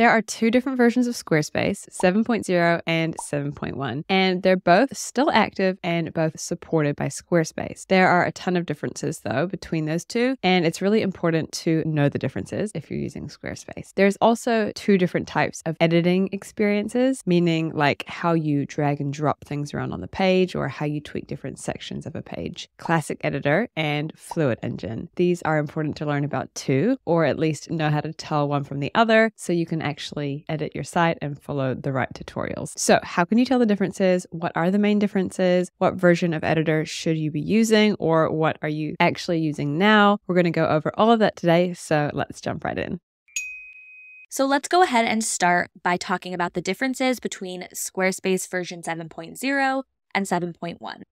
There are two different versions of Squarespace 7.0 and 7.1, and they're both still active and both supported by Squarespace. There are a ton of differences, though, between those two, and it's really important to know the differences if you're using Squarespace. There's also two different types of editing experiences, meaning like how you drag and drop things around on the page or how you tweak different sections of a page Classic Editor and Fluid Engine. These are important to learn about too, or at least know how to tell one from the other so you can actually edit your site and follow the right tutorials. So, how can you tell the differences? What are the main differences? What version of editor should you be using, or what are you actually using now? We're going to go over all of that today, so let's jump right in. So let's go ahead and start by talking about the differences between Squarespace version 7.0 and 7.1.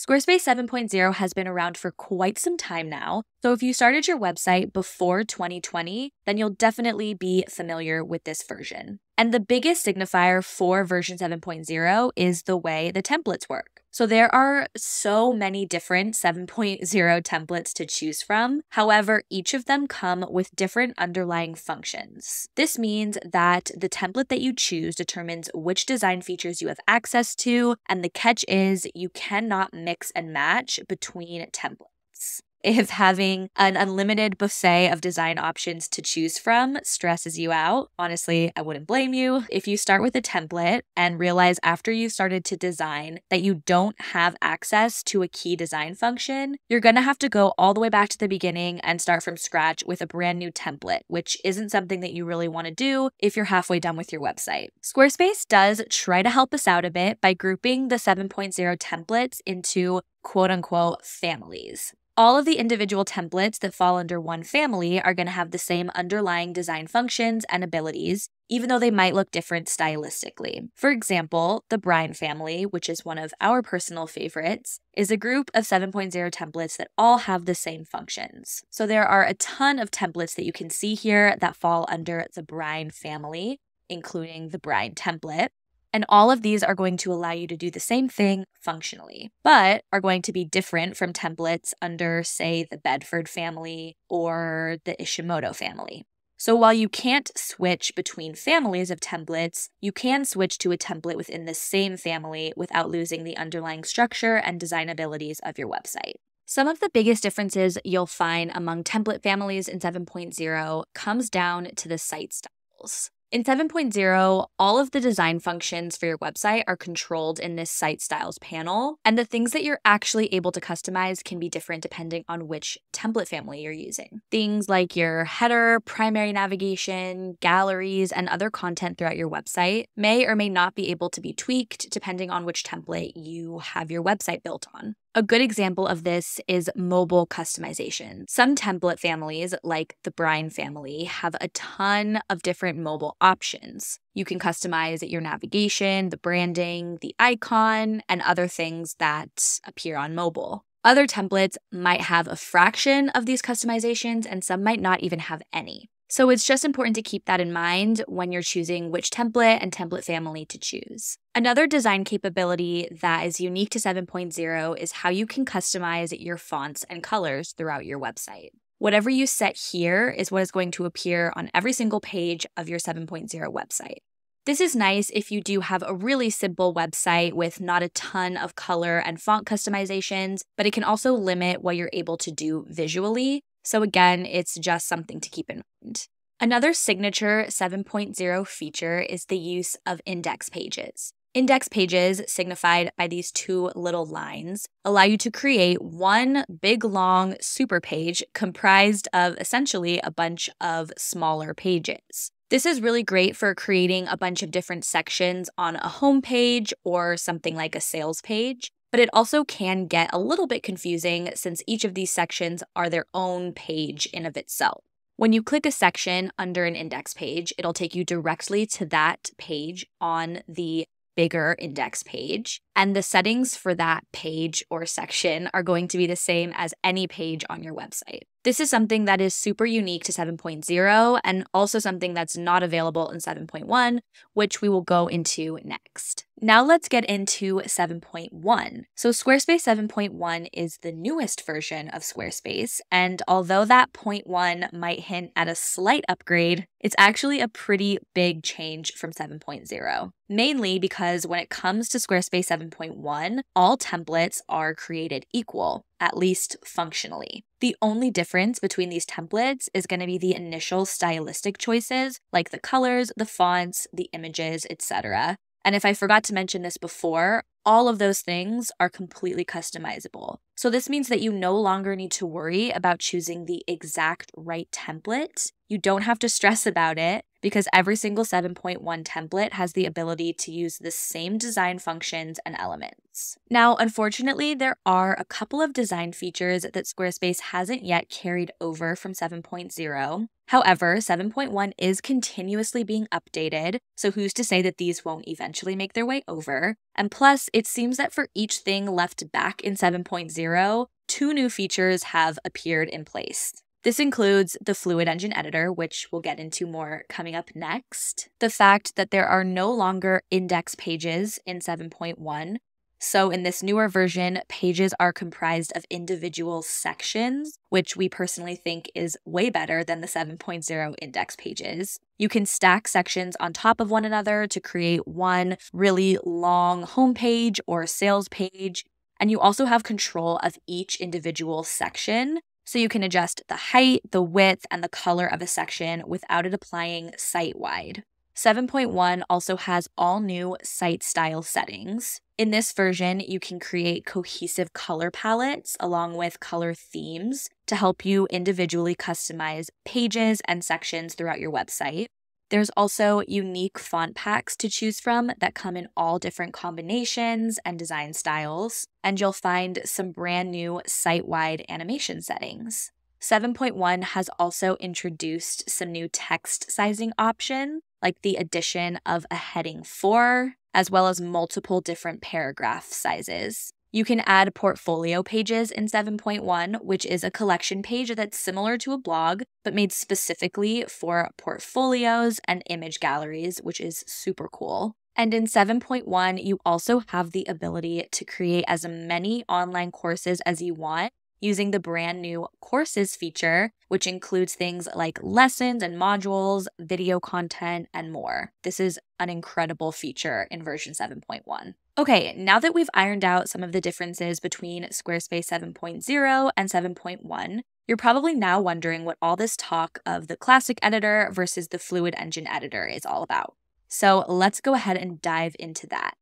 Squarespace 7.0 has been around for quite some time now, so if you started your website before 2020, then you'll definitely be familiar with this version. And the biggest signifier for version 7.0 is the way the templates work. So there are so many different 7.0 templates to choose from. However, each of them come with different underlying functions. This means that the template that you choose determines which design features you have access to, and the catch is you cannot mix and match between templates. If having an unlimited buffet of design options to choose from stresses you out, honestly, I wouldn't blame you. If you start with a template and realize after you started to design that you don't have access to a key design function, you're gonna have to go all the way back to the beginning and start from scratch with a brand new template, which isn't something that you really wanna do if you're halfway done with your website. Squarespace does try to help us out a bit by grouping the 7.0 templates into quote unquote families. All of the individual templates that fall under one family are going to have the same underlying design functions and abilities, even though they might look different stylistically. For example, the Brine family, which is one of our personal favorites, is a group of 7.0 templates that all have the same functions. So there are a ton of templates that you can see here that fall under the Brine family, including the Brine template. And all of these are going to allow you to do the same thing functionally, but are going to be different from templates under, say, the Bedford family or the Ishimoto family. So while you can't switch between families of templates, you can switch to a template within the same family without losing the underlying structure and design abilities of your website. Some of the biggest differences you'll find among template families in 7.0 comes down to the site styles. In 7.0, all of the design functions for your website are controlled in this site styles panel, and the things that you're actually able to customize can be different depending on which template family you're using. Things like your header, primary navigation, galleries, and other content throughout your website may or may not be able to be tweaked depending on which template you have your website built on. A good example of this is mobile customization. Some template families, like the Brine family, have a ton of different mobile options. You can customize your navigation, the branding, the icon, and other things that appear on mobile. Other templates might have a fraction of these customizations, and some might not even have any. So it's just important to keep that in mind when you're choosing which template and template family to choose. Another design capability that is unique to 7.0 is how you can customize your fonts and colors throughout your website. Whatever you set here is what is going to appear on every single page of your 7.0 website. This is nice if you do have a really simple website with not a ton of color and font customizations, but it can also limit what you're able to do visually. So, again, it's just something to keep in mind. Another signature 7.0 feature is the use of index pages. Index pages, signified by these two little lines, allow you to create one big long super page comprised of essentially a bunch of smaller pages. This is really great for creating a bunch of different sections on a home page or something like a sales page but it also can get a little bit confusing since each of these sections are their own page in of itself. When you click a section under an index page, it'll take you directly to that page on the bigger index page. And the settings for that page or section are going to be the same as any page on your website. This is something that is super unique to 7.0 and also something that's not available in 7.1, which we will go into next. Now let's get into 7.1. So Squarespace 7.1 is the newest version of Squarespace, and although that 0.1 might hint at a slight upgrade, it's actually a pretty big change from 7.0. Mainly because when it comes to Squarespace 7.1, all templates are created equal, at least functionally. The only difference between these templates is going to be the initial stylistic choices, like the colors, the fonts, the images, etc. And if I forgot to mention this before, all of those things are completely customizable. So this means that you no longer need to worry about choosing the exact right template. You don't have to stress about it because every single 7.1 template has the ability to use the same design functions and elements. Now, unfortunately, there are a couple of design features that Squarespace hasn't yet carried over from 7.0. However, 7.1 is continuously being updated, so who's to say that these won't eventually make their way over? And plus, it seems that for each thing left back in 7.0, two new features have appeared in place. This includes the Fluid Engine Editor, which we'll get into more coming up next. The fact that there are no longer index pages in 7.1. So, in this newer version, pages are comprised of individual sections, which we personally think is way better than the 7.0 index pages. You can stack sections on top of one another to create one really long homepage or sales page. And you also have control of each individual section, so you can adjust the height, the width, and the color of a section without it applying site wide. 7.1 also has all new site style settings. In this version, you can create cohesive color palettes along with color themes to help you individually customize pages and sections throughout your website. There's also unique font packs to choose from that come in all different combinations and design styles, and you'll find some brand new site wide animation settings. 7.1 has also introduced some new text sizing options, like the addition of a heading 4, as well as multiple different paragraph sizes. You can add portfolio pages in 7.1, which is a collection page that's similar to a blog, but made specifically for portfolios and image galleries, which is super cool. And in 7.1, you also have the ability to create as many online courses as you want using the brand new courses feature, which includes things like lessons and modules, video content, and more. This is an incredible feature in version 7.1. Okay, now that we've ironed out some of the differences between Squarespace 7.0 and 7.1, you're probably now wondering what all this talk of the classic editor versus the fluid engine editor is all about. So let's go ahead and dive into that.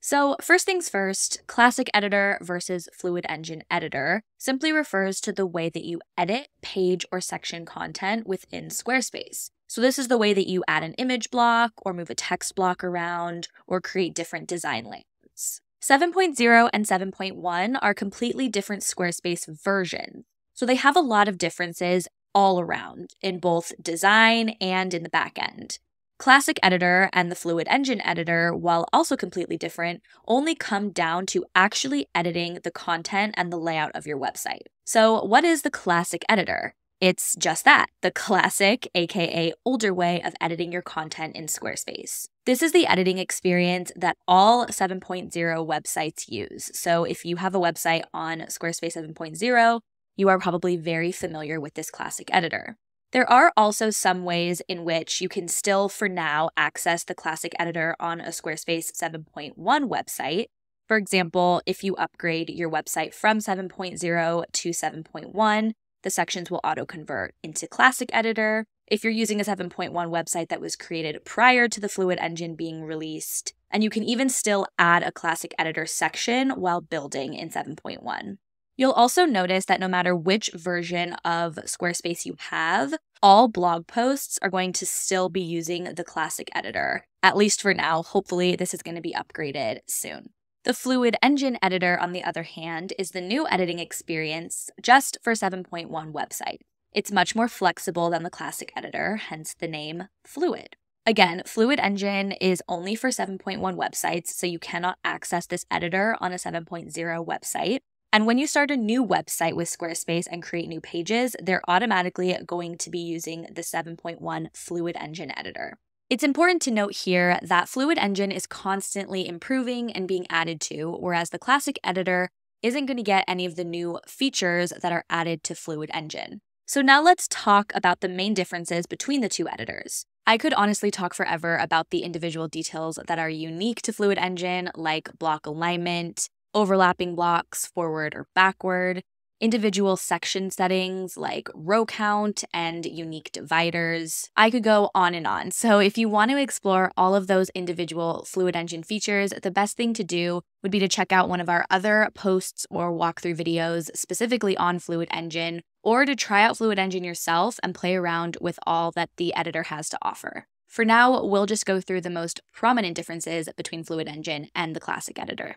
So, first things first, classic editor versus fluid engine editor simply refers to the way that you edit page or section content within Squarespace. So this is the way that you add an image block or move a text block around or create different design layouts. 7.0 and 7.1 are completely different Squarespace versions. So they have a lot of differences all around in both design and in the back end. Classic Editor and the Fluid Engine Editor, while also completely different, only come down to actually editing the content and the layout of your website. So, what is the Classic Editor? It's just that the classic, aka older way of editing your content in Squarespace. This is the editing experience that all 7.0 websites use. So if you have a website on Squarespace 7.0, you are probably very familiar with this classic editor. There are also some ways in which you can still, for now, access the classic editor on a Squarespace 7.1 website. For example, if you upgrade your website from 7.0 to 7.1, the sections will auto convert into Classic Editor. If you're using a 7.1 website that was created prior to the Fluid Engine being released, and you can even still add a Classic Editor section while building in 7.1. You'll also notice that no matter which version of Squarespace you have, all blog posts are going to still be using the Classic Editor, at least for now. Hopefully, this is going to be upgraded soon. The Fluid Engine Editor, on the other hand, is the new editing experience just for 7.1 website. It's much more flexible than the classic editor, hence the name Fluid. Again, Fluid Engine is only for 7.1 websites, so you cannot access this editor on a 7.0 website. And when you start a new website with Squarespace and create new pages, they're automatically going to be using the 7.1 Fluid Engine editor. It's important to note here that Fluid Engine is constantly improving and being added to, whereas the classic editor isn't going to get any of the new features that are added to Fluid Engine. So now let's talk about the main differences between the two editors. I could honestly talk forever about the individual details that are unique to Fluid Engine, like block alignment, overlapping blocks forward or backward, individual section settings like row count and unique dividers. I could go on and on. So, if you want to explore all of those individual Fluid Engine features, the best thing to do would be to check out one of our other posts or walkthrough videos specifically on Fluid Engine, or to try out Fluid Engine yourself and play around with all that the editor has to offer. For now, we'll just go through the most prominent differences between Fluid Engine and the classic editor.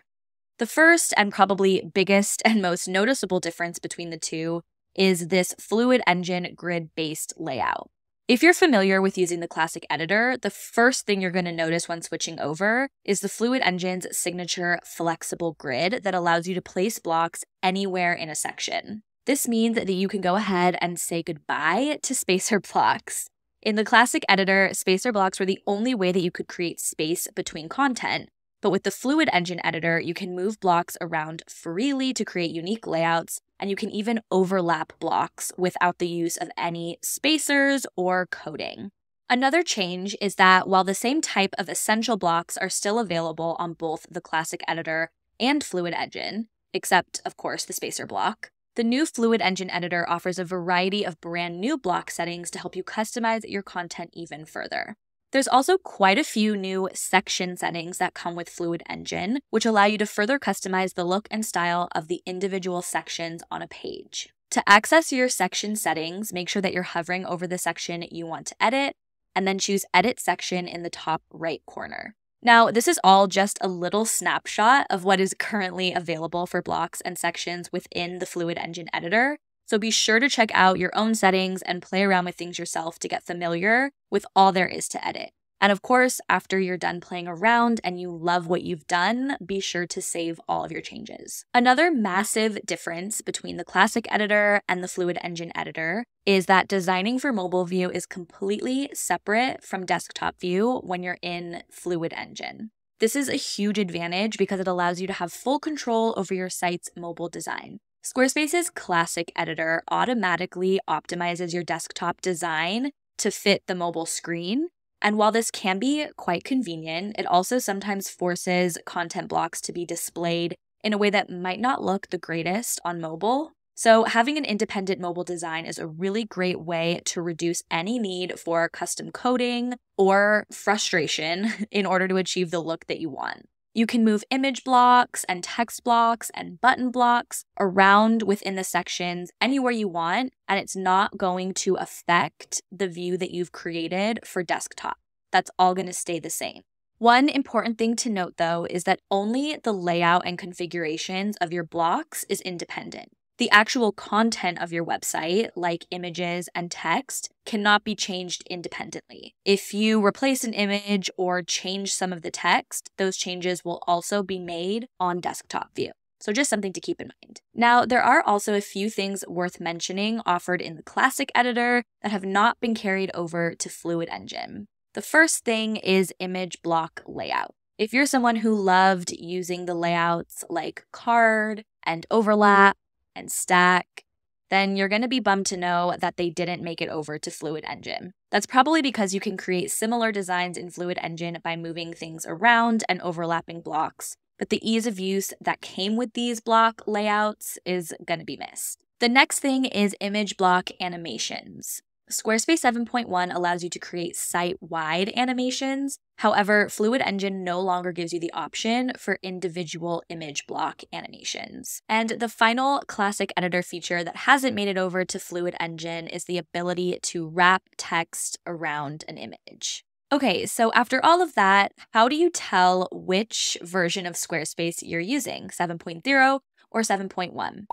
The first and probably biggest and most noticeable difference between the two is this Fluid Engine grid based layout. If you're familiar with using the classic editor, the first thing you're going to notice when switching over is the Fluid Engine's signature flexible grid that allows you to place blocks anywhere in a section. This means that you can go ahead and say goodbye to spacer blocks. In the classic editor, spacer blocks were the only way that you could create space between content, but with the Fluid Engine editor, you can move blocks around freely to create unique layouts, and you can even overlap blocks without the use of any spacers or coding. Another change is that while the same type of essential blocks are still available on both the classic editor and Fluid Engine, except, of course, the spacer block, the new Fluid Engine editor offers a variety of brand new block settings to help you customize your content even further. There's also quite a few new section settings that come with Fluid Engine, which allow you to further customize the look and style of the individual sections on a page. To access your section settings, make sure that you're hovering over the section you want to edit, and then choose Edit Section in the top right corner. Now, this is all just a little snapshot of what is currently available for blocks and sections within the Fluid Engine editor, so be sure to check out your own settings and play around with things yourself to get familiar with all there is to edit. And of course, after you're done playing around and you love what you've done, be sure to save all of your changes. Another massive difference between the classic editor and the Fluid Engine editor is that designing for mobile view is completely separate from desktop view when you're in Fluid Engine. This is a huge advantage because it allows you to have full control over your site's mobile design. Squarespace's classic editor automatically optimizes your desktop design to fit the mobile screen. And while this can be quite convenient, it also sometimes forces content blocks to be displayed in a way that might not look the greatest on mobile. So, having an independent mobile design is a really great way to reduce any need for custom coding or frustration in order to achieve the look that you want. You can move image blocks and text blocks and button blocks around within the sections anywhere you want, and it's not going to affect the view that you've created for desktop. That's all going to stay the same. One important thing to note though is that only the layout and configurations of your blocks is independent. The actual content of your website, like images and text, cannot be changed independently. If you replace an image or change some of the text, those changes will also be made on desktop view. So, just something to keep in mind. Now, there are also a few things worth mentioning offered in the classic editor that have not been carried over to Fluid Engine. The first thing is image block layout. If you're someone who loved using the layouts like card and overlap and stack, then you're going to be bummed to know that they didn't make it over to Fluid Engine. That's probably because you can create similar designs in Fluid Engine by moving things around and overlapping blocks, but the ease of use that came with these block layouts is going to be missed. The next thing is image block animations. Squarespace 7.1 allows you to create site wide animations. However, Fluid Engine no longer gives you the option for individual image block animations. And the final classic editor feature that hasn't made it over to Fluid Engine is the ability to wrap text around an image. Okay, so after all of that, how do you tell which version of Squarespace you're using, 7.0 or 7.1?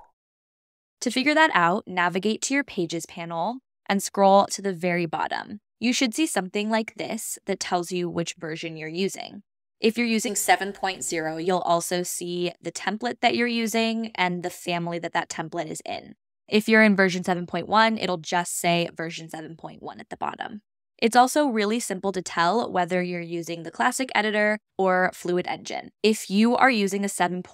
To figure that out, navigate to your Pages panel and scroll to the very bottom. You should see something like this that tells you which version you're using. If you're using 7.0, you'll also see the template that you're using and the family that that template is in. If you're in version 7.1, it'll just say version 7.1 at the bottom. It's also really simple to tell whether you're using the classic editor or Fluid Engine. If you are using a 7.0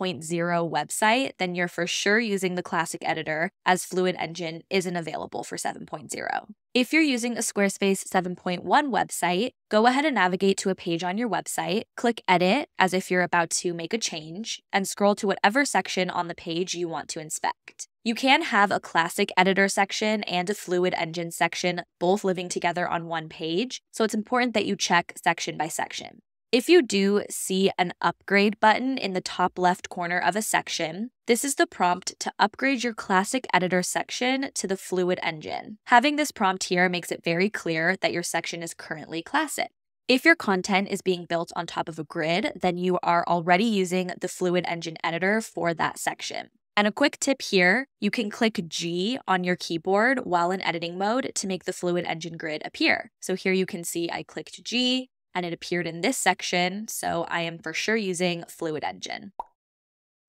website, then you're for sure using the classic editor as Fluid Engine isn't available for 7.0. If you're using a Squarespace 7.1 website, go ahead and navigate to a page on your website, click Edit as if you're about to make a change, and scroll to whatever section on the page you want to inspect. You can have a classic editor section and a fluid engine section both living together on one page, so it's important that you check section by section. If you do see an upgrade button in the top left corner of a section, this is the prompt to upgrade your classic editor section to the Fluid engine. Having this prompt here makes it very clear that your section is currently classic. If your content is being built on top of a grid, then you are already using the Fluid Engine editor for that section. And a quick tip here you can click G on your keyboard while in editing mode to make the Fluid Engine grid appear. So here you can see I clicked G, and it appeared in this section, so I am for sure using Fluid Engine.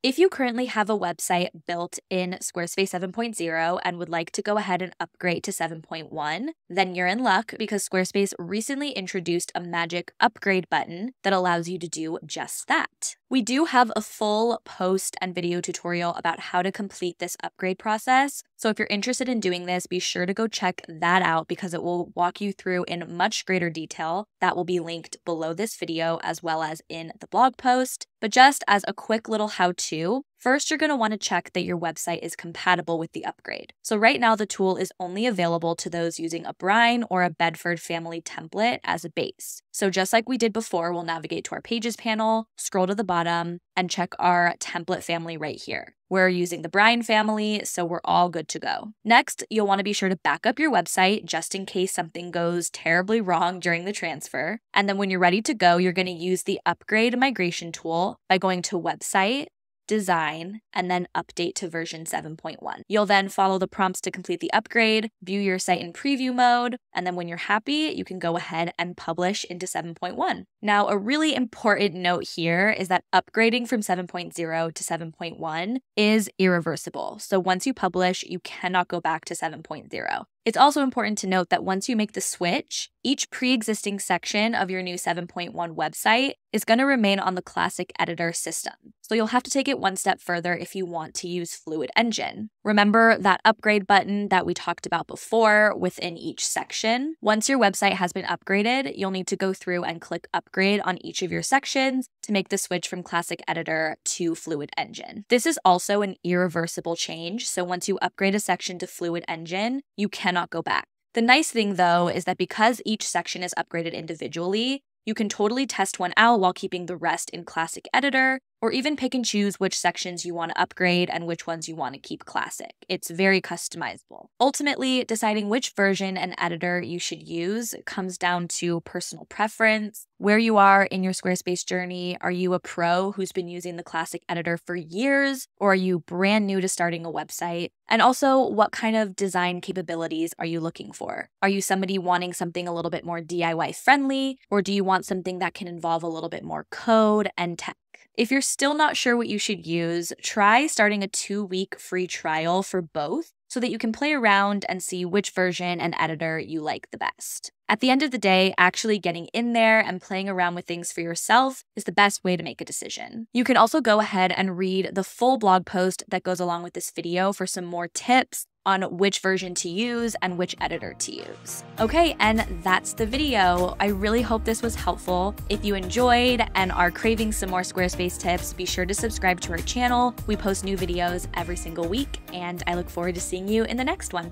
If you currently have a website built in Squarespace 7.0 and would like to go ahead and upgrade to 7.1, then you're in luck because Squarespace recently introduced a magic upgrade button that allows you to do just that. We do have a full post and video tutorial about how to complete this upgrade process. So if you're interested in doing this, be sure to go check that out because it will walk you through in much greater detail. That will be linked below this video as well as in the blog post. But just as a quick little how to, First, you're going to want to check that your website is compatible with the upgrade. So right now, the tool is only available to those using a Brine or a Bedford family template as a base. So just like we did before, we'll navigate to our Pages panel, scroll to the bottom, and check our template family right here. We're using the Brine family, so we're all good to go. Next, you'll want to be sure to back up your website just in case something goes terribly wrong during the transfer. And then when you're ready to go, you're going to use the upgrade migration tool by going to Website, design, and then update to version 7.1. You'll then follow the prompts to complete the upgrade, view your site in preview mode, and then when you're happy, you can go ahead and publish into 7.1. Now, a really important note here is that upgrading from 7.0 to 7.1 is irreversible. So once you publish, you cannot go back to 7.0. It's also important to note that once you make the switch, each pre existing section of your new 7.1 website is going to remain on the classic editor system. So you'll have to take it one step further if you want to use Fluid Engine. Remember that upgrade button that we talked about before within each section? Once your website has been upgraded, you'll need to go through and click upgrade on each of your sections to make the switch from Classic Editor to Fluid Engine. This is also an irreversible change, so once you upgrade a section to Fluid Engine, you cannot go back. The nice thing though is that because each section is upgraded individually, you can totally test one out while keeping the rest in Classic Editor, or even pick and choose which sections you want to upgrade and which ones you want to keep classic. It's very customizable. Ultimately, deciding which version and editor you should use comes down to personal preference, where you are in your Squarespace journey. Are you a pro who's been using the classic editor for years, or are you brand new to starting a website? And also, what kind of design capabilities are you looking for? Are you somebody wanting something a little bit more DIY friendly, or do you want something that can involve a little bit more code and tech? If you're still not sure what you should use, try starting a two week free trial for both so that you can play around and see which version and editor you like the best. At the end of the day, actually getting in there and playing around with things for yourself is the best way to make a decision. You can also go ahead and read the full blog post that goes along with this video for some more tips on which version to use and which editor to use. Okay, and that's the video. I really hope this was helpful. If you enjoyed and are craving some more Squarespace tips, be sure to subscribe to our channel. We post new videos every single week, and I look forward to seeing you in the next one.